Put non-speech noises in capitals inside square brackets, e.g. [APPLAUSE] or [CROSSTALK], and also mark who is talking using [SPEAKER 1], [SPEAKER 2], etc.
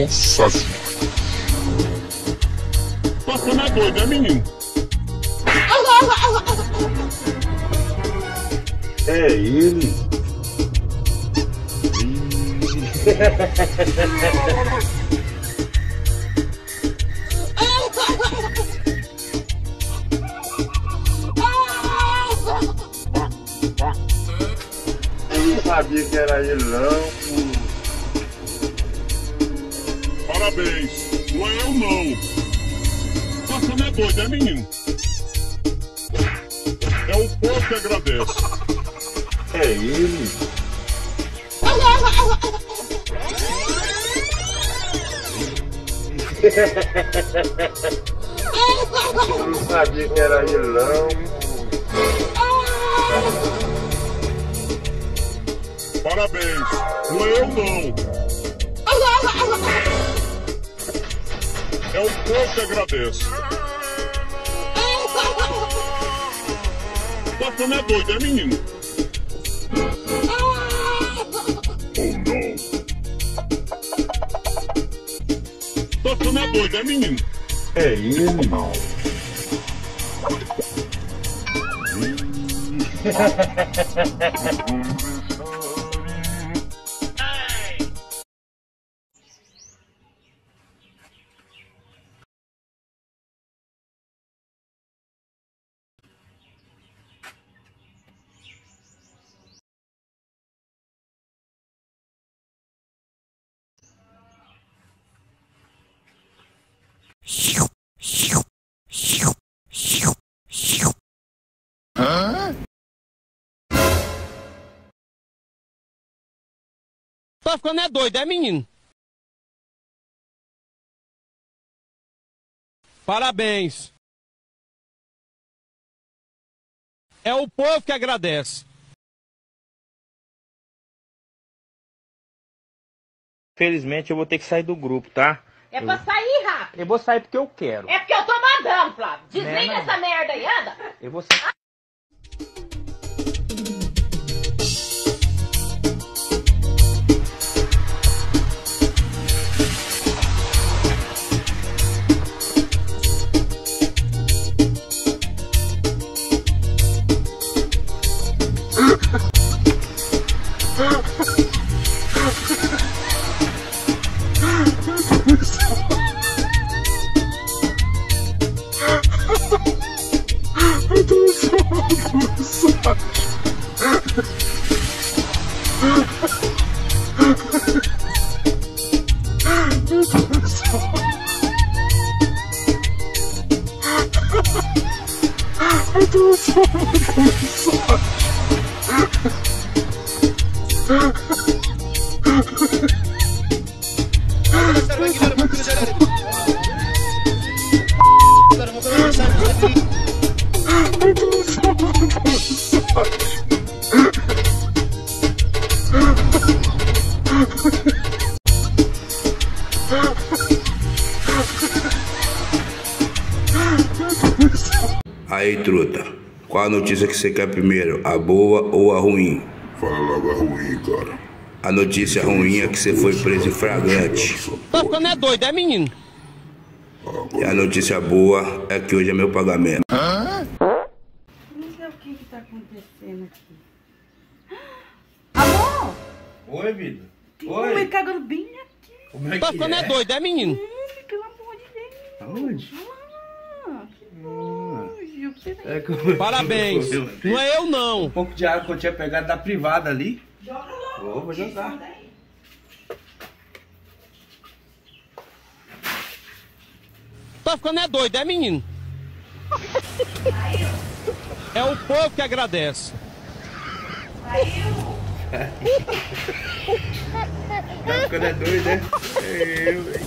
[SPEAKER 1] Nossa Papo não doido, é menino?
[SPEAKER 2] É ele. Eu não sabia que era ele não.
[SPEAKER 1] Parabéns. Não é eu não. Papo não é doido, é menino? É o povo que agradece.
[SPEAKER 2] É ele. Não sabia que era ele não.
[SPEAKER 1] Parabéns. Não é eu não. É o que agradece. Papo não é doido, é menino? Oh não. Papo não é doido, é menino?
[SPEAKER 2] É [LAUGHS] ele.
[SPEAKER 3] Tá ficando é doido, é menino? Parabéns. É o povo que agradece.
[SPEAKER 4] Felizmente eu vou ter que sair do grupo, tá?
[SPEAKER 5] É pra sair rápido.
[SPEAKER 4] Eu vou sair porque eu quero.
[SPEAKER 5] É porque eu tô mandando, Flávio. Desliga
[SPEAKER 4] Né, não.
[SPEAKER 5] essa merda aí, anda.
[SPEAKER 4] Eu vou sair. Tuz. Arkadaşlar ben Ha ha ha.
[SPEAKER 6] Aí, truta, qual a notícia que você quer primeiro? A boa ou a ruim?
[SPEAKER 1] Fala logo a ruim, cara.
[SPEAKER 6] A notícia ruim é que você foi preso em flagrante.
[SPEAKER 3] Tá ficando é doido, é menino?
[SPEAKER 6] E a notícia boa é que hoje é meu pagamento.
[SPEAKER 7] Não sei o que que tá acontecendo aqui. [GASPS] Amor,
[SPEAKER 4] Oi, vida.
[SPEAKER 7] tem homem cagando bem aqui.
[SPEAKER 4] Como é
[SPEAKER 3] Tá ficando é doido, é menino?
[SPEAKER 7] Hum, pelo amor de Deus.
[SPEAKER 4] Aonde?
[SPEAKER 7] Você tem-
[SPEAKER 4] É eu-
[SPEAKER 3] Parabéns. Não é eu não.
[SPEAKER 4] Um pouco de água que eu tinha pegado da privada ali.
[SPEAKER 7] Joga logo.
[SPEAKER 4] Vou, vou jogar.
[SPEAKER 3] Tá ficando é doido, é menino? É o povo que agradece. [LAUGHS]
[SPEAKER 4] Tá ficando é doido, né? [LAUGHS] É eu.